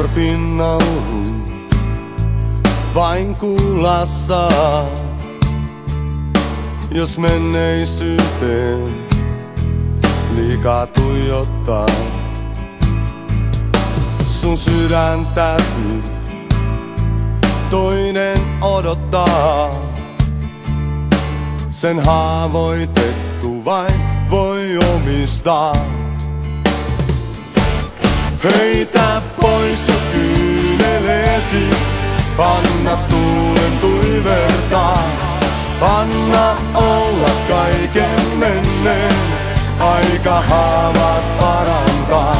korpin nauhun vain kuulla saa. Jos menneisyyteen liikaa tuijottaa, sun sydäntäsi toinen odottaa. Sen haavoitettu vain voi omistaa. Heitä jo kyyneleesi, panna tuulen tuivertaa. Anna olla kaiken menneen, aika haavat parantaa.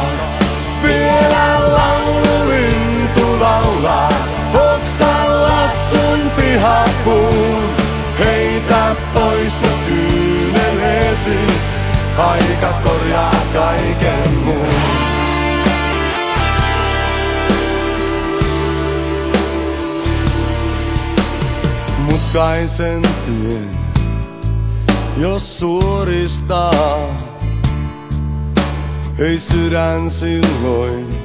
Vielä laululintu laulaa, oksalla sun pihapuun. Heitä pois jo kyyneleesi, aika korjaa kaiken mutkaisen tien, jos suoristaa. Ei sydän silloin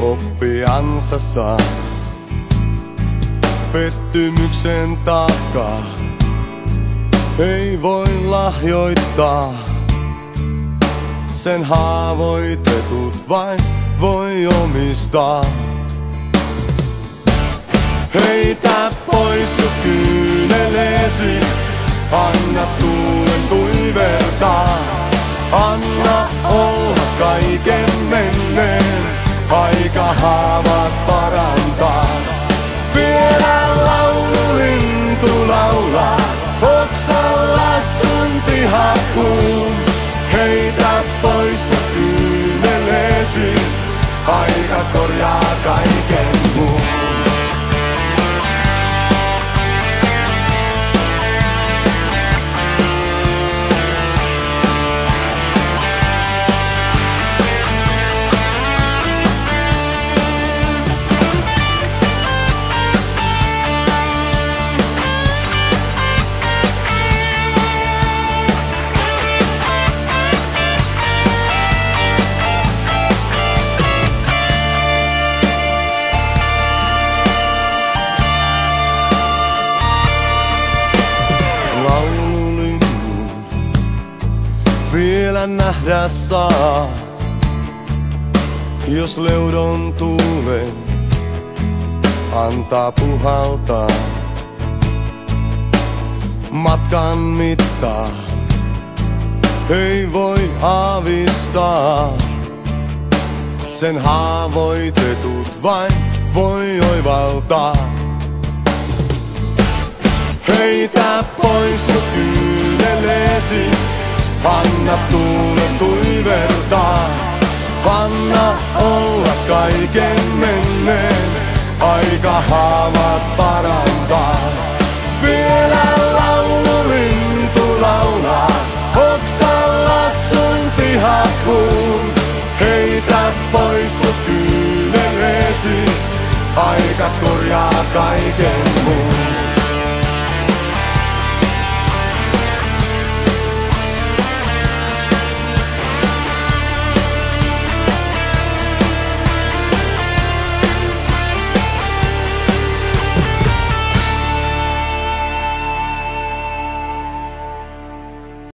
oppiansa saa. Pettymyksen takaa ei voi lahjoittaa. Sen haavoitetut vain voi omistaa. Heitä pois jo kyyneleesi, anna tuulen tuivertaa. Anna olla kaiken menneen, aika haavat vielä nähdä saa. Jos leudon tuulen antaa puhaltaa. Matkan mittaa ei voi aavistaa. Sen haavoitetut vain voi oivaltaa. Heitä pois jo kyyneleesi, anna kaiken menneen, aika haavat parantaa. Vielä laululintu laulaa, oksalla sun pihapuun. Heitä pois kyyneleesi, aika korjaa kaiken muun.